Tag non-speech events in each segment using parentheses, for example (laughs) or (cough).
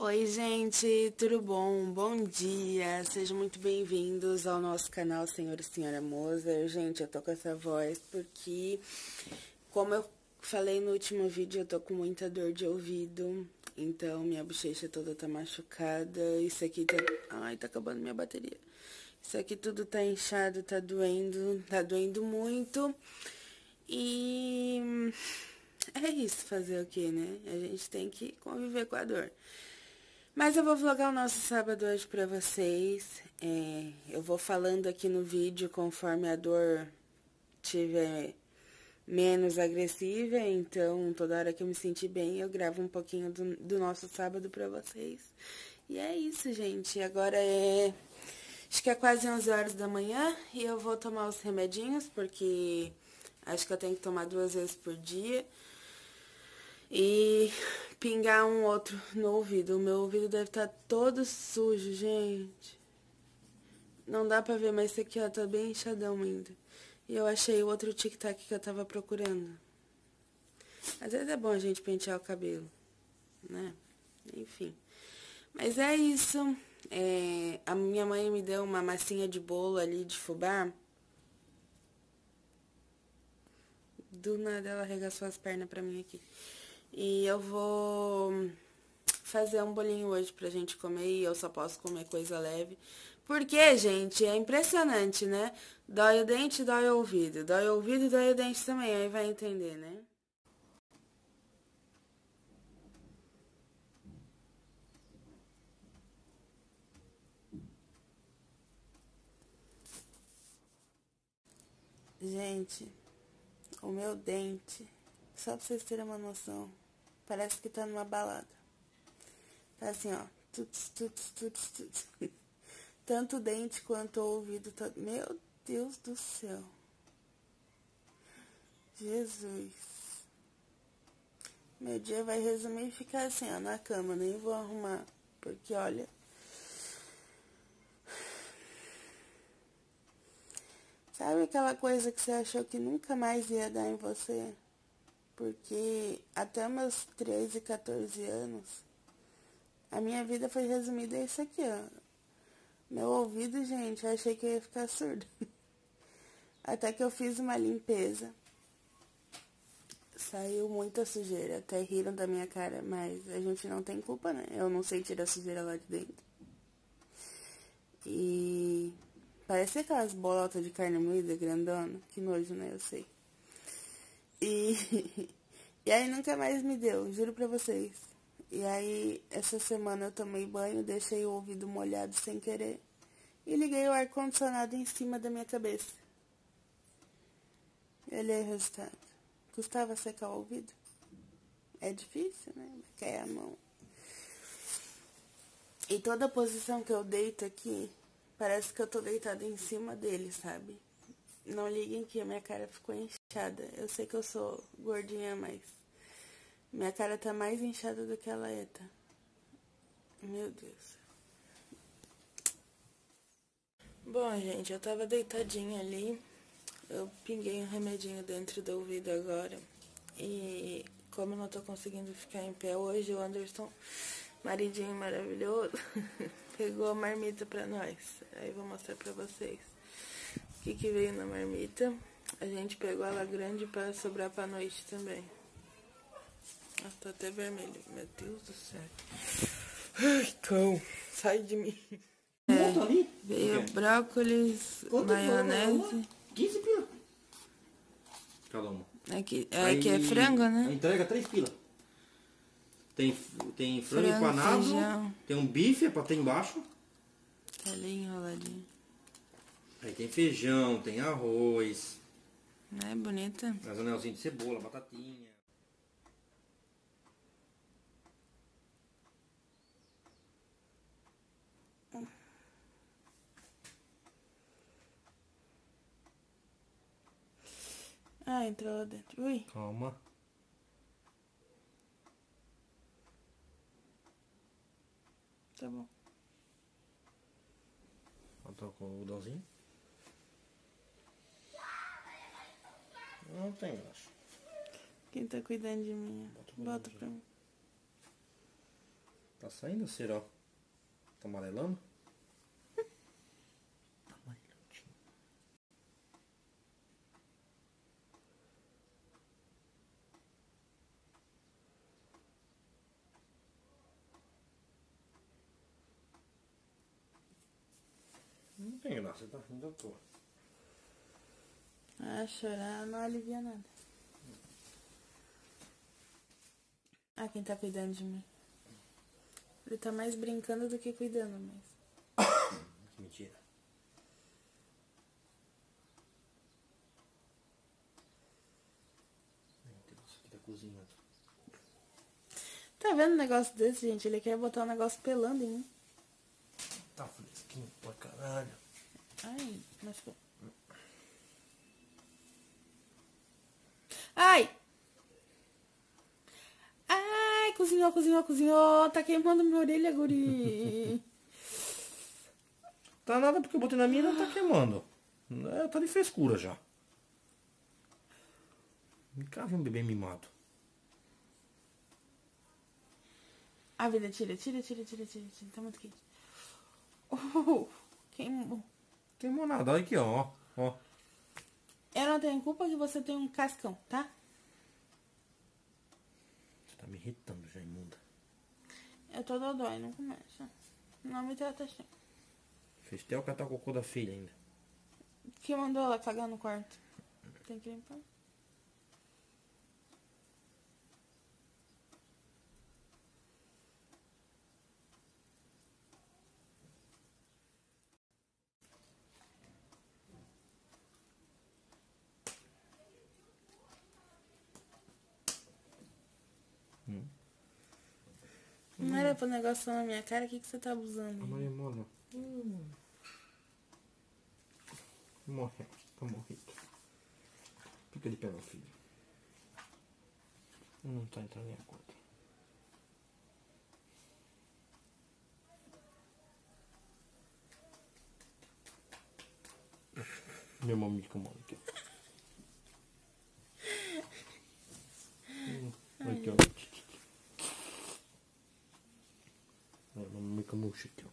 Oi, gente, tudo bom? Bom dia, sejam muito bem-vindos ao nosso canal Senhor e Senhora Moser. Gente, eu tô com essa voz porque, como eu falei no último vídeo, eu tô com muita dor de ouvido, então minha bochecha toda tá machucada. Isso aqui tá. Ai, tá acabando minha bateria. Isso aqui tudo tá inchado, tá doendo, tá doendo muito. E é isso, fazer o que, né? A gente tem que conviver com a dor. Mas eu vou vlogar o nosso sábado hoje pra vocês. É, eu vou falando aqui no vídeo conforme a dor tiver menos agressiva. Então, toda hora que eu me sentir bem, eu gravo um pouquinho do, do nosso sábado pra vocês. E é isso, gente. Agora é... Acho que é quase 11 horas da manhã e eu vou tomar os remedinhos, porque acho que eu tenho que tomar duas vezes por dia. E pingar um outro no ouvido. O meu ouvido deve estar tá todo sujo, gente. Não dá pra ver, mas esse aqui, ó, tá bem inchadão ainda. E eu achei o outro tic-tac que eu tava procurando. Às vezes é bom a gente pentear o cabelo, né? Enfim. Mas é isso. É, a minha mãe me deu uma massinha de bolo ali de fubá. Do nada ela arregaçou as pernas pra mim aqui. E eu vou fazer um bolinho hoje pra gente comer e eu só posso comer coisa leve. Porque, gente, é impressionante, né? Dói o dente, dói o ouvido. Dói o ouvido e dói o dente também. Aí vai entender, né? Gente, o meu dente só pra vocês terem uma noção. Parece que tá numa balada. Tá assim, ó. Tuts, tuts, tuts, tuts. (laughs) Tanto o dente quanto o ouvido. Tá... Meu Deus do céu. Jesus. Meu dia vai resumir e ficar assim, ó, na cama. Nem vou arrumar. Porque, olha... Sabe aquela coisa que você achou que nunca mais ia dar em você? Porque até meus 13, 14 anos, a minha vida foi resumida a isso aqui, ó. Meu ouvido, gente, eu achei que eu ia ficar surdo. (laughs) Até que eu fiz uma limpeza. Saiu muita sujeira. Até riram da minha cara, mas a gente não tem culpa, né? Eu não sei tirar sujeira lá de dentro. E parece aquelas bolotas de carne moída grandona. Que nojo, né? Eu sei. E, (laughs) e aí nunca mais me deu, juro pra vocês. E aí, essa semana eu tomei banho, deixei o ouvido molhado sem querer. E liguei o ar-condicionado em cima da minha cabeça. E olhei o resultado. Custava secar o ouvido? É difícil, né? Cair a mão. E toda posição que eu deito aqui, parece que eu tô deitada em cima dele, sabe? Não liguem que a minha cara ficou inchada. Eu sei que eu sou gordinha, mas minha cara tá mais inchada do que ela é, tá? Meu Deus. Bom, gente, eu tava deitadinha ali. Eu pinguei um remedinho dentro do ouvido agora. E como eu não tô conseguindo ficar em pé hoje, o Anderson, maridinho maravilhoso, (laughs) pegou a marmita pra nós. Aí vou mostrar pra vocês que, que veio na marmita. A gente pegou ela grande para sobrar pra noite também. Ah, tá até vermelho. Meu Deus do céu. Ai, cão. Sai de mim. É, veio brócolis, Quanto maionese. 15 pila. Cada uma. Aqui, é, aqui é frango, né? Entrega 3 pila. Tem, tem frango, frango empanado, feijão. tem um bife pra ter embaixo. Tá ali enroladinho. Aí tem feijão, tem arroz. É bonita. As anelzinhos de cebola, batatinha. Ah, entrou lá dentro. Ui. Calma. Tá bom. Tá com o algodãozinho. Não tem, acho. Quem tá cuidando de mim? Bota, Bota pra mim. Tá saindo ó. Tá amarelando? (laughs) Tá amarelandinho. Não tem graça, tá rindo à toa. Ah, chorar não alivia nada. Ah, quem tá cuidando de mim. Ele tá mais brincando do que cuidando, mas. (coughs) Que mentira. Tá cozinhando. Tá vendo um negócio desse, gente? Ele quer botar um negócio pelando em mim. Tá fresquinho pra caralho. Ai, machucou. Ai! Ai, cozinhou, cozinhou, cozinhou. Tá queimando minha orelha, guri. (laughs) Tá nada porque eu botei na minha não tá queimando. É, tá de frescura já. Me cave um bebê mimado. A vida, tira, tira, tira, tira, tira, tira. Tá muito quente. Oh, queimou. Queimou nada, olha aqui, ó. ó. Eu não tenho culpa que você tem um cascão, tá? Você tá me irritando já, imunda. Eu tô dodói, não começa. Não me trata assim. Fez até o cocô da filha ainda. Que mandou ela cagar no quarto? Tem que limpar. Não era pro negócio na minha cara, o que, que você tá abusando? A Maria Mona. Hum. Morre, tá morrendo. Por que ele pega o filho? Não tá entrando em acordo. Meu mamico mora aqui. Hum, Aqui, ó. Ó.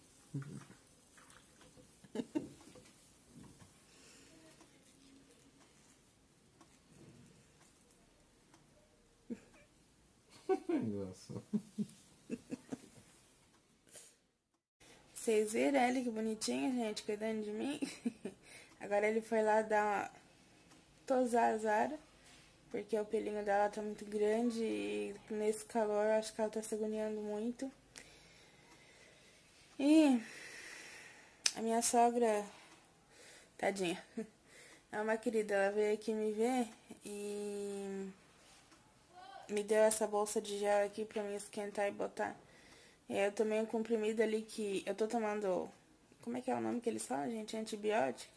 (laughs) Engraçado. Vocês viram ele que bonitinho, gente, cuidando de mim? (laughs) Agora ele foi lá dar uma tosar a Zara, porque o pelinho dela tá muito grande e nesse calor acho que ela tá se agoniando muito. E a minha sogra, tadinha, (laughs) é uma querida, ela veio aqui me ver e me deu essa bolsa de gel aqui pra mim esquentar e botar. E eu tomei um comprimido ali que eu tô tomando. Como é que é o nome que eles falam, gente? Antibiótico.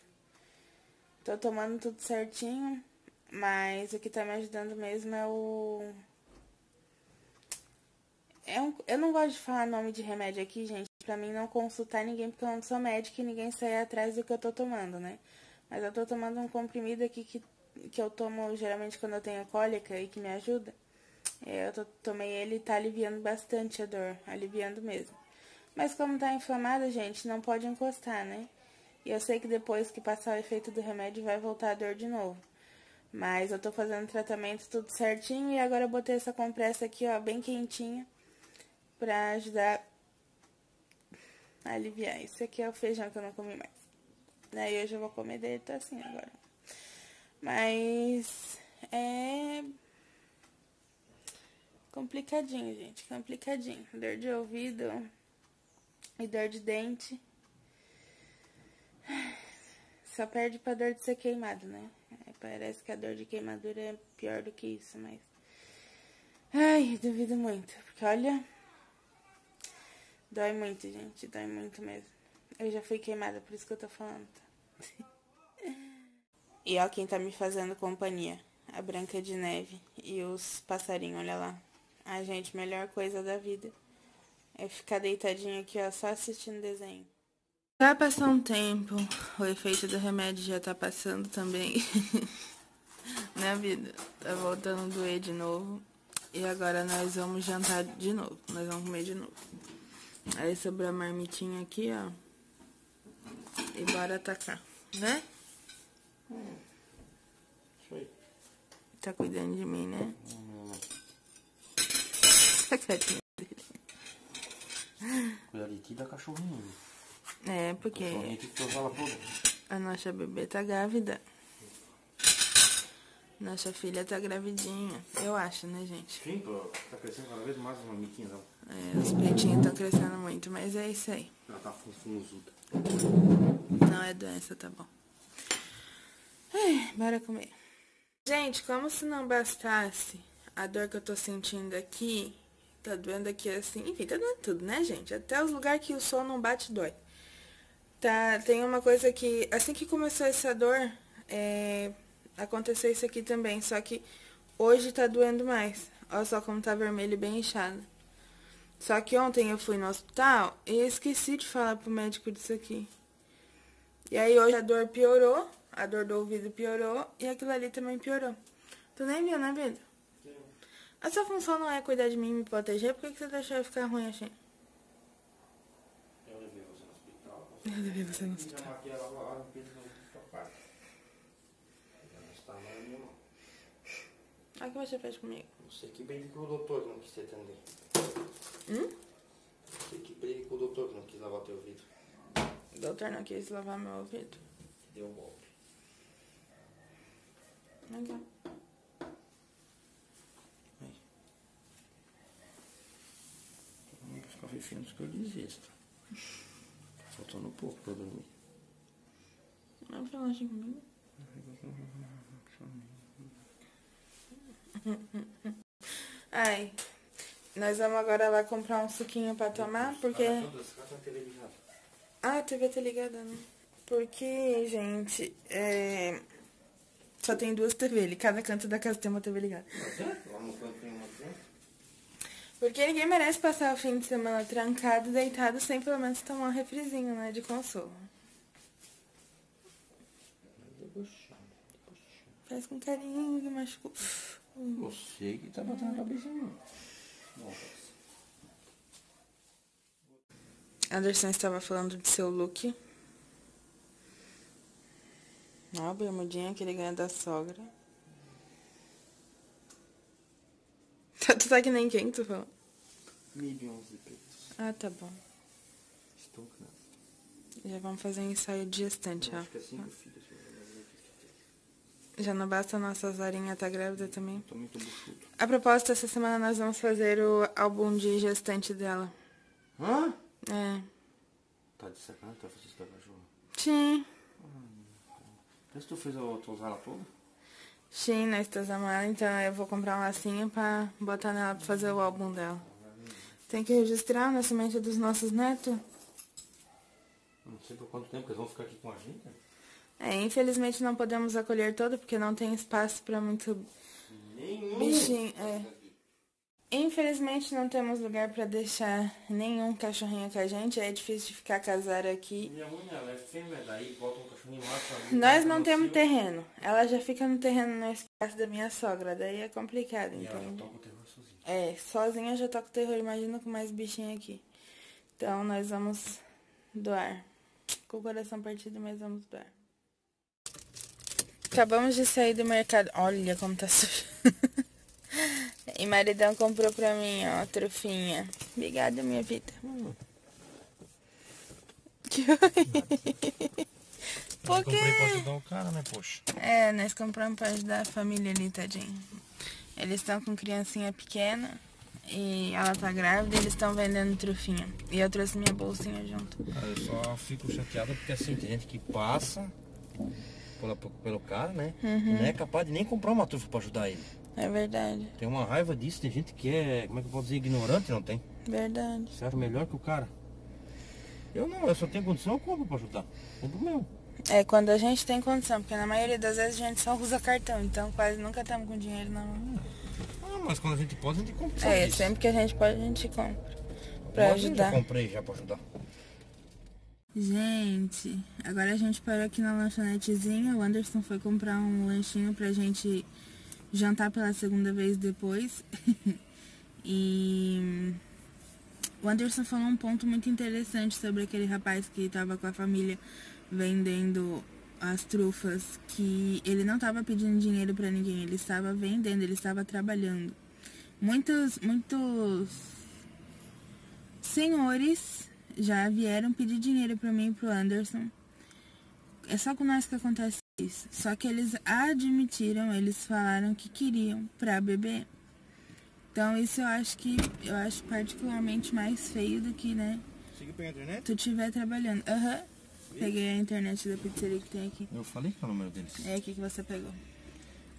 Tô tomando tudo certinho, mas o que tá me ajudando mesmo é o. É um... Eu não gosto de falar nome de remédio aqui, gente, pra mim não consultar ninguém, porque eu não sou médica e ninguém sair atrás do que eu tô tomando, né? Mas eu tô tomando um comprimido aqui que, que eu tomo geralmente quando eu tenho cólica e que me ajuda. É, eu tô, tomei ele e tá aliviando bastante a dor, aliviando mesmo. Mas como tá inflamada, gente, não pode encostar, né? E eu sei que depois que passar o efeito do remédio vai voltar a dor de novo. Mas eu tô fazendo tratamento tudo certinho e agora eu botei essa compressa aqui, ó, bem quentinha, pra ajudar aliviar. Esse aqui é o feijão que eu não comi mais. Daí hoje eu vou comer dele, tá assim agora. Mas é complicadinho, gente, complicadinho. Dor de ouvido e dor de dente. Só perde pra dor de ser queimado, né? Parece que a dor de queimadura é pior do que isso, mas. Ai, duvido muito. Porque olha. Dói muito, gente. Dói muito mesmo. Eu já fui queimada, por isso que eu tô falando. E ó, quem tá me fazendo companhia: a Branca de Neve e os passarinhos, olha lá. Ai, gente, melhor coisa da vida é ficar deitadinho aqui, ó, só assistindo desenho. Vai passar um tempo, o efeito do remédio já tá passando também. (laughs) né, vida? Tá voltando a doer de novo. E agora nós vamos jantar de novo. Nós vamos comer de novo. Aí sobrou a marmitinha aqui, ó. E bora atacar, né? Hum. Isso aí. Tá cuidando de mim, né? Hum. Tá. Cuidar de ti da cachorrinha. É, porque... A nossa bebê tá grávida. Nossa filha tá gravidinha. Eu acho, né, gente? Sim, tá crescendo cada vez mais uma miquinha dela. É, os peitinhos estão crescendo muito, mas é isso aí. Ela tá funfuzuda. Não é doença, tá bom. Ai, bora comer. Gente, como se não bastasse a dor que eu tô sentindo aqui, tá doendo aqui assim, enfim, tá doendo tudo, né, gente? Até os lugares que o sol não bate, dói. Tá, tem uma coisa que, assim que começou essa dor, é, aconteceu isso aqui também, só que hoje tá doendo mais. Olha só como tá vermelho e bem inchado. Só que ontem eu fui no hospital e esqueci de falar pro médico disso aqui. E aí hoje a dor piorou, a dor do ouvido piorou e aquilo ali também piorou. Tu nem viu, né, vida? A sua função não é cuidar de mim e me proteger, por que, que você deixou eu ficar ruim assim? Eu levei você no hospital. Eu levei você no hospital. Olha o que você fez comigo. Não sei que bem que o doutor não quis te atender. Hum? Não sei que bem que o doutor não quis lavar teu ouvido. O doutor não quis lavar meu ouvido? Deu um golpe. Vem cá. Vamos buscar finos que eu desisto. Faltando pouco pra dormir. Não vai falar assim comigo? (laughs) Ai, nós vamos agora lá comprar um suquinho pra tomar, porque... Ah, a TV tá ligada, né? Porque, gente, é... Só tem duas TV ali, cada canto da casa tem uma TV ligada. Porque ninguém merece passar o fim de semana trancado, deitado, sem pelo menos tomar um refrizinho, né, de consolo. Faz com carinho que machucou. Você que tá botando a cabeça em Anderson estava falando de seu look. Ó, a bermudinha que ele ganha da sogra. (laughs) tu tá que nem quem tu falou? Milhões de peitos. Ah, tá bom. Estou Já vamos fazer um ensaio de gestante, ó. Acho que é cinco filhos. Já não basta a nossa Zarinha tá grávida também? Tô muito buchudo. A propósito, essa semana nós vamos fazer o álbum de gestante dela. Hã? É. Tá de sacanagem? Tá fazendo isso da cachorra? Sim. Mas tu fez a tua ela toda? Sim, nós tosamos ela, então eu vou comprar um lacinho pra botar nela pra fazer o álbum dela. Tem que registrar o nascimento dos nossos netos. Não sei por quanto tempo que eles vão ficar aqui com a gente. É, infelizmente não podemos acolher todo porque não tem espaço para muito Nenhum. bichinho. É. Infelizmente não temos lugar para deixar nenhum cachorrinho com a gente, é difícil de ficar casar aqui. Minha mãe ela é fêmea, daí bota um cachorrinho lá pra Nós não temos terreno. Ela já fica no terreno no espaço da minha sogra, daí é complicado, e então. Ela já toca o terror sozinha. É, sozinha já toca o terror, imagina com mais bichinho aqui. Então nós vamos doar. Com o coração partido, mas vamos doar. Acabamos de sair do mercado. Olha como tá (laughs) sujo. e maridão comprou pra mim, ó, trufinha. Obrigada, minha vida. (laughs) Hum. Que Por quê? comprei pra ajudar o cara, né, poxa? É, nós compramos pra ajudar a família ali, tadinho. Eles estão com criancinha pequena e ela tá grávida e eles estão vendendo trufinha. E eu trouxe minha bolsinha junto. Eu só fico chateado porque assim, tem gente que passa pela, pelo cara, né? Uhum. Não é capaz de nem comprar uma trufa para ajudar ele. É verdade. Tem uma raiva disso, tem gente que é, como é que eu posso dizer, ignorante, não tem? Verdade. Certo, melhor que o cara. Eu não, eu só tenho condição, eu compro para ajudar. Compro meu. É, quando a gente tem condição, porque na maioria das vezes a gente só usa cartão, então quase nunca estamos com dinheiro na mão. Ah, mas quando a gente pode, a gente compra. É, sempre que a gente pode, a gente compra. Pra ajudar. Eu já comprei já pra ajudar. Gente, agora a gente parou aqui na lanchonetezinha. O Anderson foi comprar um lanchinho pra gente jantar pela segunda vez depois. (laughs) e o Anderson falou um ponto muito interessante sobre aquele rapaz que estava com a família vendendo as trufas, que ele não estava pedindo dinheiro para ninguém, ele estava vendendo, ele estava trabalhando. Muitos, muitos senhores já vieram pedir dinheiro para mim e pro Anderson. É só com nós que acontece isso. Só que eles admitiram, eles falaram que queriam para beber. Então isso eu acho que eu acho particularmente mais feio do que, né? Pegar a internet? Tu estiver trabalhando. Aham. Uhum. Peguei a internet da pizzeria que tem aqui. Eu falei que é o número deles. É aqui que você pegou.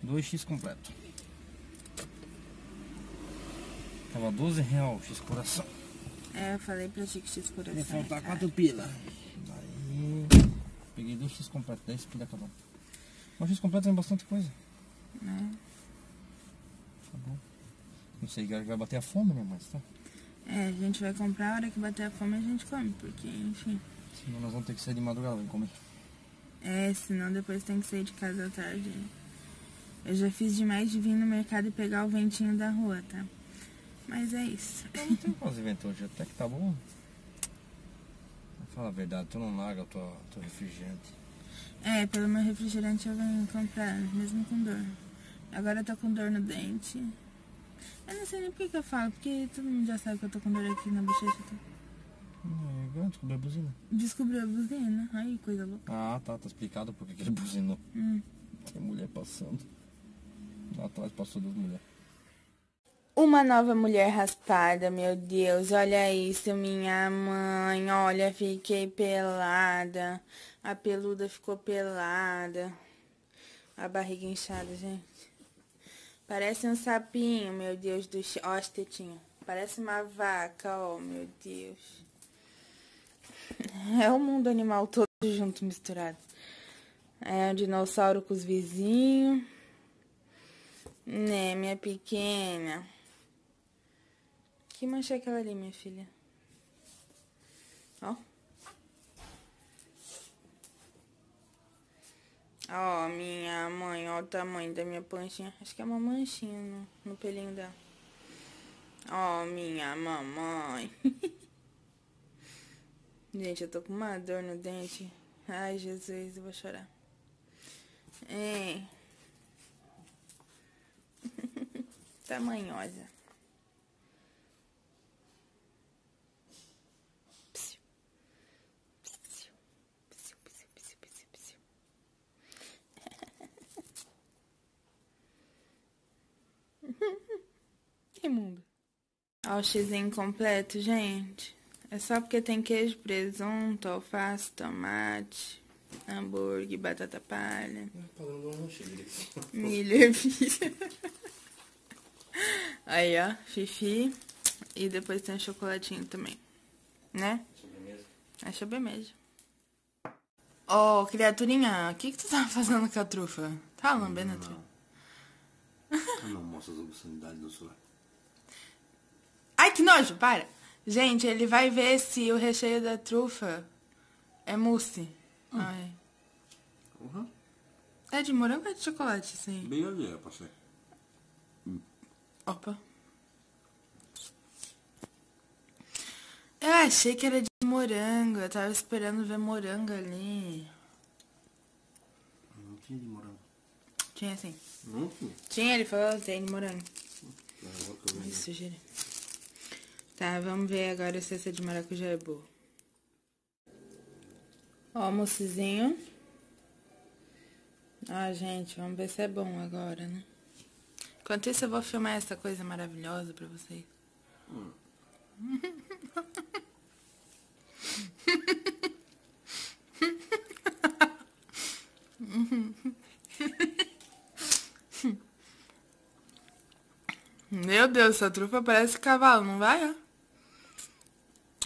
2x completo. Tava 12 real X coração. É, eu falei pra ti que X coração. Ia faltar 4 pila. Daí. Peguei 2x completo, 10 pila cada um. Mas X completo tem bastante coisa. Né? Tá bom. Não sei que vai bater a fome, né? Mas tá. É, a gente vai comprar, a hora que bater a fome a gente come, porque, enfim. Senão nós vamos ter que sair de madrugada pra comer. É, senão depois tem que sair de casa à tarde. Eu já fiz demais de vir no mercado e pegar o ventinho da rua, tá? Mas é isso. Eu não tenho quase vento hoje, até que tá bom. Fala a verdade, tu não larga o teu, teu refrigerante. É, pelo meu refrigerante eu venho comprar, mesmo com dor. Agora eu tô com dor no dente. Eu não sei nem por que, eu falo, porque todo mundo já sabe que eu tô com dor aqui na bochecha. Tá? É, descobriu a buzina. Descobriu a buzina? Ai, coisa louca. Ah, tá, tá explicado porque que ele buzinou. Hum. Tem mulher passando. Lá atrás passou duas mulheres. Uma nova mulher raspada, meu Deus, olha isso, minha mãe, olha, fiquei pelada, a peluda ficou pelada, a barriga inchada, gente. Parece um sapinho, meu Deus do céu, ó parece uma vaca, ó, meu Deus. É o mundo animal todo junto, misturado. É um dinossauro com os vizinhos. Né, minha pequena. Que mancha é aquela ali, minha filha? Ó. Ó, minha mãe, ó o tamanho da minha panchinha. Acho que é uma manchinha no, no pelinho dela. Ó, minha mamãe. (laughs) Gente, eu tô com uma dor no dente. Ai, Jesus, eu vou chorar. É. (laughs) Tamanhosa. Imundo. Ó o xizinho completo, gente. É só porque tem queijo, presunto, alface, tomate, hambúrguer, batata palha. Milho e (laughs) ervilha. Aí, ó, fifi. E depois tem chocolatinho também. Né? Sobremesa. É sobremesa. Ô, oh, criaturinha, o que que tu tava fazendo com a trufa? Tá lambendo a trufa? Eu não mostro as obscenidades do celular. Ai, que nojo, para. Gente, ele vai ver se o recheio da trufa é mousse. Hum. Ai. Uhum. É de morango ou é de chocolate, sim? Bem ali, é, passei. Opa. Eu achei que era de morango. Eu tava esperando ver morango ali. Não tinha de morango. Tinha sim. Não tinha. Tinha, ele falou, tem de morango. Ai, Ai, sujeira. Tá, vamos ver agora se essa de maracujá é boa. Ó, moussezinho. Ah, gente, vamos ver se é bom agora, né? Enquanto isso, eu vou filmar essa coisa maravilhosa pra vocês. Hum. (laughs) Meu Deus, essa trufa parece cavalo, não vai? Ó?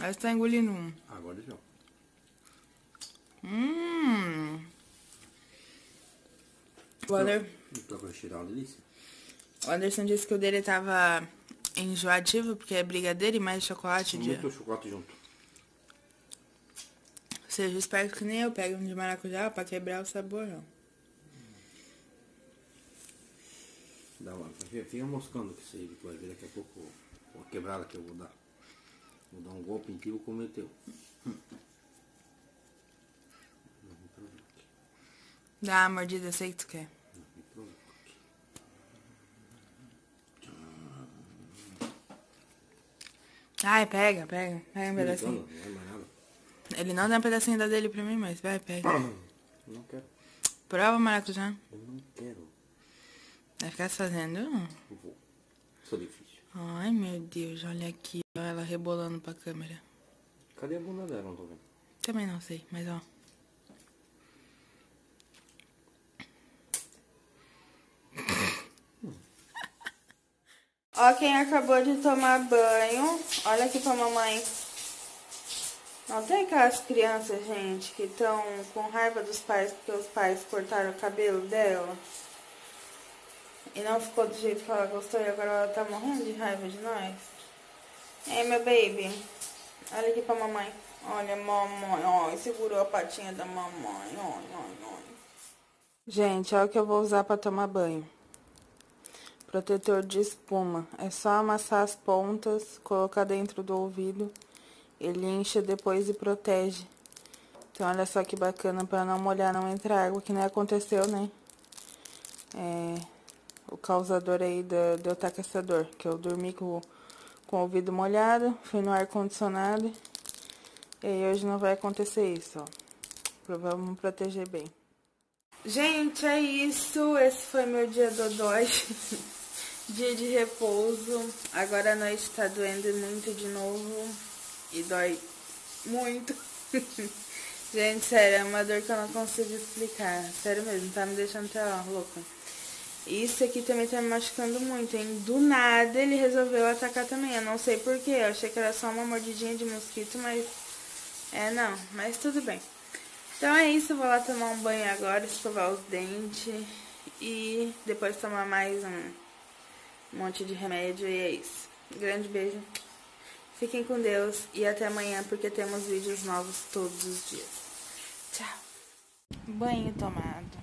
Parece que tá engolindo um. Agora já. Hum. O, Ander... o Anderson disse que o dele tava enjoativo, porque é brigadeiro e mais chocolate. Muito de... chocolate junto. Seja esperto que nem eu, pego um de maracujá pra quebrar o sabor, ó. Dá uma, fica moscando que isso aí, vai ver daqui a pouco uma quebrada que eu vou dar. Vou dar um golpe em ti, vou cometeu. Dá uma mordida, eu sei que tu quer. Ai, pega, pega. Pega um pedacinho. É. Ele não dá um pedacinho da dele pra mim, mas vai, pega. Não quero. Prova, maracujá. Eu não quero. Vai ficar se fazendo? Vou. Sou difícil. Ai, meu Deus, olha aqui. ó, Ela rebolando pra câmera. Cadê a bunda dela? Não tô vendo. Também não sei, mas ó. Ó quem acabou de tomar banho. Olha aqui pra mamãe. Não tem aquelas crianças, gente, que estão com raiva dos pais porque os pais cortaram o cabelo dela. E não ficou do jeito que ela gostou e agora ela tá morrendo de raiva de nós. Ei, meu baby. Olha aqui pra mamãe. Olha, mamãe. Ó, segurou a patinha da mamãe. Olha, olha, olha. Gente, olha o que eu vou usar pra tomar banho. Protetor de espuma. É só amassar as pontas, colocar dentro do ouvido. Ele incha depois e protege. Então, olha só que bacana pra não molhar, não entrar água, que nem aconteceu, né? É, o causador aí do, do aquecedor, que eu dormi com, com o ouvido molhado, fui no ar-condicionado. E aí hoje não vai acontecer isso, ó. Vamos proteger bem. Gente, é isso. Esse foi meu dia dodói. (laughs) dia de repouso. Agora a noite tá doendo muito de novo. E dói muito. (laughs) Gente, sério, é uma dor que eu não consigo explicar. Sério mesmo, tá me deixando até ó, louca. Isso aqui também tá me machucando muito, hein? Do nada ele resolveu atacar também. Eu não sei porquê. Eu achei que era só uma mordidinha de mosquito, mas... É, não. Mas tudo bem. Então é isso. Vou lá tomar um banho agora, escovar os dentes. E depois tomar mais um monte de remédio. E é isso. Grande beijo. Fiquem com Deus. E até amanhã, porque temos vídeos novos todos os dias. Tchau. Banho tomado.